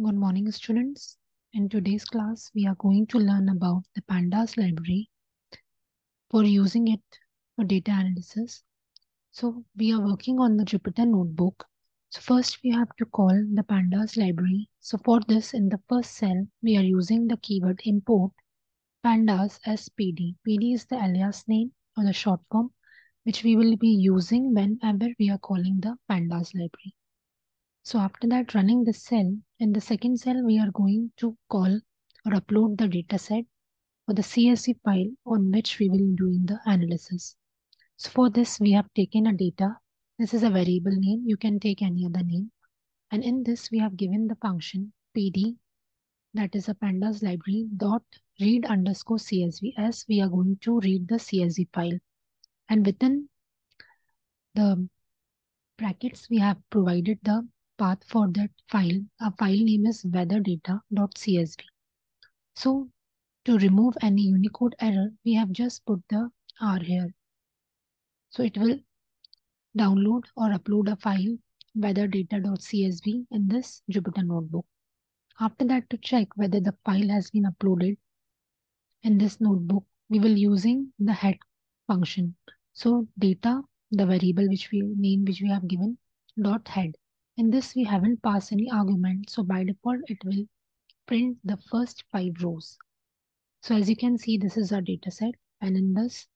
Good morning, students. In today's class, we are going to learn about the Pandas library for using it for data analysis. So we are working on the Jupyter notebook. So first we have to call the Pandas library. So for this, in the first cell, we are using the keyword import pandas as PD. PD is the alias name or the short form, which we will be using whenever we are calling the pandas library. So after that running the cell, in the second cell, we are going to call or upload the dataset or the CSV file on which we will be doing the analysis. So for this, we have taken a data. This is a variable name. You can take any other name. And in this, we have given the function pd, that is a pandas library dot read underscore CSV as we are going to read the CSV file. And within the brackets, we have provided the path for that file. Our file name is weatherdata.csv. So to remove any Unicode error, we have just put the R here. So it will download or upload a file weatherdata.csv in this Jupyter notebook. After that, to check whether the file has been uploaded in this notebook, we will using the head function. So data, the variable which we name which we have given dot head. In this, we haven't passed any argument. So by default, it will print the first five rows. So as you can see, this is our data set. And in this,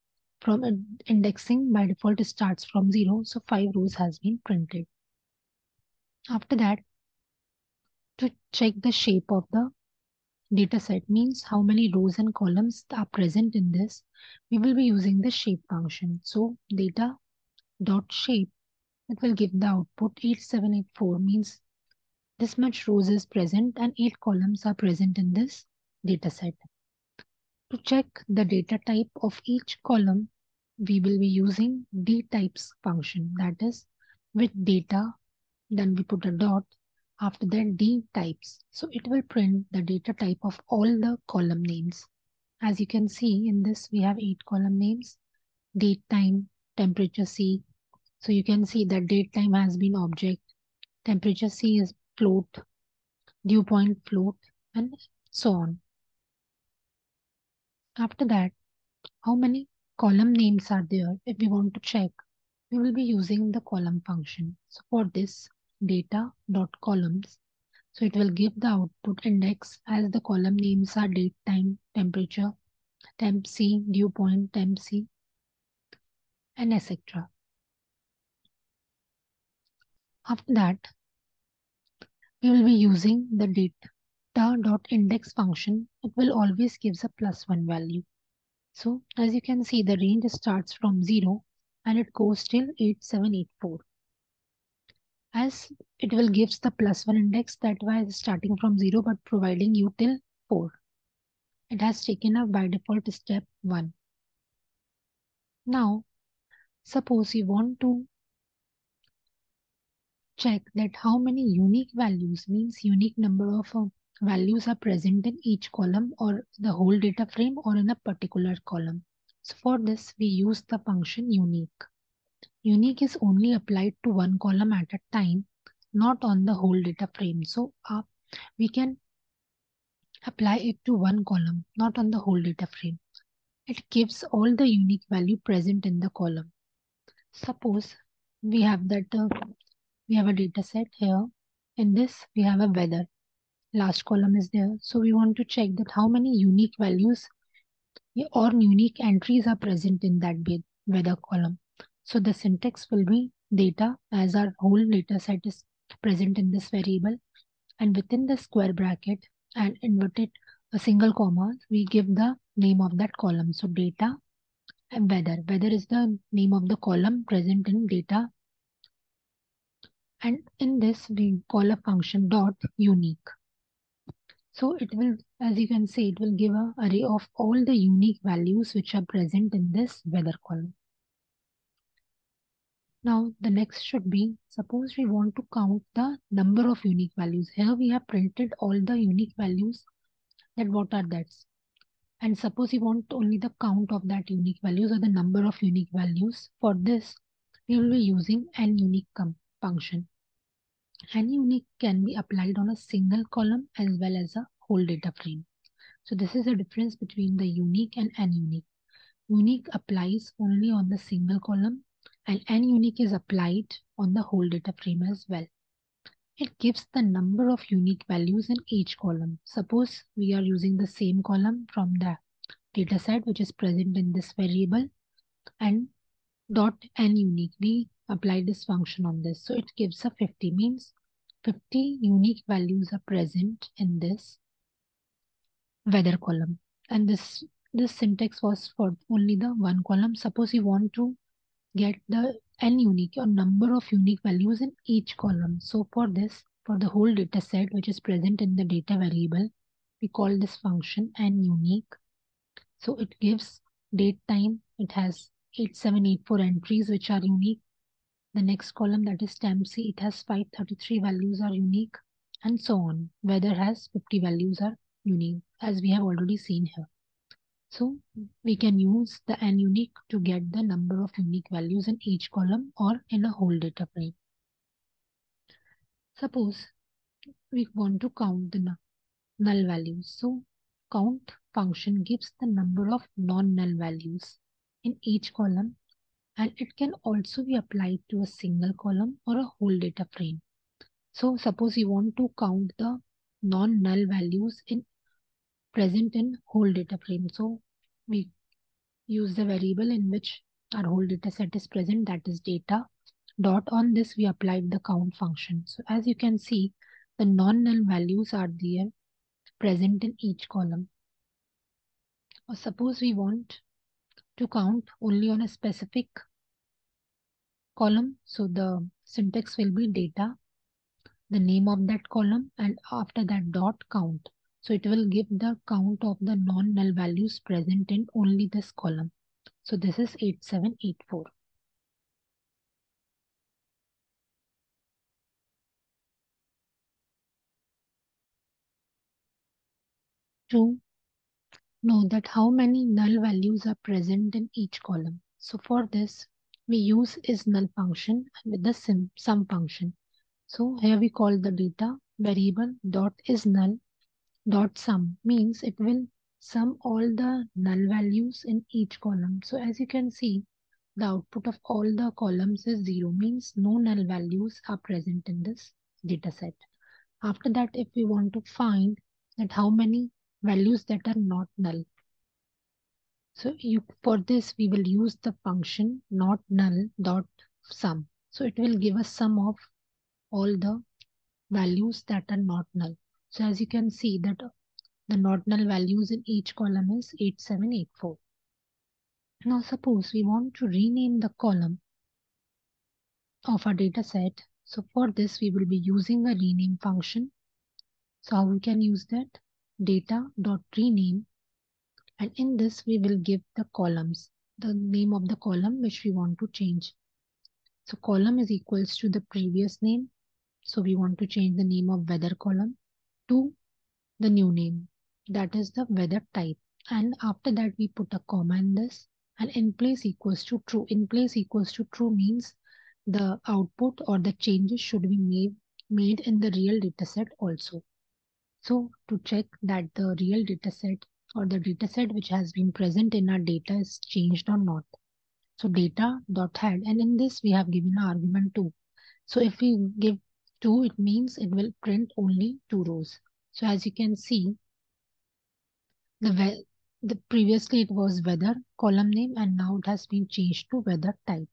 from indexing, by default, it starts from zero. So five rows has been printed. After that, to check the shape of the data set means how many rows and columns are present in this, we will be using the shape function. So data dot shape it will give the output 8784 means this much rows is present and 8 columns are present in this data set. To check the data type of each column, we will be using dtypes function. That is with data then we put a dot. After that d types. So it will print the data type of all the column names. As you can see in this we have eight column names. Date time temperature c so you can see that date time has been object, temperature C is float, dew point float, and so on. After that, how many column names are there? If we want to check, we will be using the column function. So for this data dot columns, so it will give the output index as the column names are date, time, temperature, temp C, dew point, temp C, and etc. After that, we will be using the data.index function. It will always gives a plus one value. So as you can see, the range starts from zero and it goes till 8784. As it will gives the plus one index, that why it's starting from zero, but providing you till four. It has taken up by default step one. Now, suppose you want to check that how many unique values means unique number of uh, values are present in each column or the whole data frame or in a particular column. So for this, we use the function unique. Unique is only applied to one column at a time, not on the whole data frame. So uh, we can apply it to one column, not on the whole data frame. It gives all the unique value present in the column. Suppose we have that uh, we have a data set here. In this, we have a weather. Last column is there. So we want to check that how many unique values or unique entries are present in that weather column. So the syntax will be data as our whole data set is present in this variable. And within the square bracket and inverted a single comma, we give the name of that column. So data and weather. Weather is the name of the column present in data and in this we call a function dot unique. So it will, as you can see, it will give a array of all the unique values which are present in this weather column. Now the next should be, suppose we want to count the number of unique values. Here we have printed all the unique values that what are that. And suppose you want only the count of that unique values or the number of unique values. For this, we will be using n unique function. N unique can be applied on a single column as well as a whole data frame. So this is the difference between the unique and n unique. Unique applies only on the single column and unique is applied on the whole data frame as well. It gives the number of unique values in each column. Suppose we are using the same column from the dataset which is present in this variable and dot n unique. We apply this function on this. So it gives a 50 means 50 unique values are present in this weather column. And this this syntax was for only the one column. Suppose you want to get the n unique or number of unique values in each column. So for this, for the whole data set which is present in the data variable, we call this function n unique. So it gives date time. It has 8784 entries which are unique. The next column that is temp C, it has 533 values are unique and so on. Weather has 50 values are unique as we have already seen here. So we can use the n unique to get the number of unique values in each column or in a whole data frame. Suppose we want to count the null values. So count function gives the number of non-null values in each column and it can also be applied to a single column or a whole data frame. So suppose you want to count the non-null values in present in whole data frame. So we use the variable in which our whole data set is present, that is data. Dot on this, we applied the count function. So as you can see, the non-null values are there present in each column. Or suppose we want to count only on a specific column. So the syntax will be data, the name of that column, and after that dot count. So it will give the count of the non-null values present in only this column. So this is 8784. To know that how many null values are present in each column. So for this, we use is null function with the sim, sum function. So here we call the data variable dot is null dot sum means it will sum all the null values in each column. So as you can see, the output of all the columns is zero means no null values are present in this data set. After that, if we want to find that how many values that are not null. So you for this we will use the function not null dot sum. So it will give us sum of all the values that are not null. So as you can see that the not null values in each column is 8784. Now suppose we want to rename the column of our data set. So for this we will be using a rename function. So how we can use that? Data dot rename and in this we will give the columns, the name of the column which we want to change. So column is equals to the previous name. So we want to change the name of weather column to the new name. That is the weather type. And after that we put a comma in this. And in place equals to true. In place equals to true means the output or the changes should be made made in the real dataset also so to check that the real dataset or the dataset which has been present in our data is changed or not so data dot head and in this we have given argument 2 so if we give 2, it means it will print only two rows. So as you can see, the, the previously it was weather column name and now it has been changed to weather type.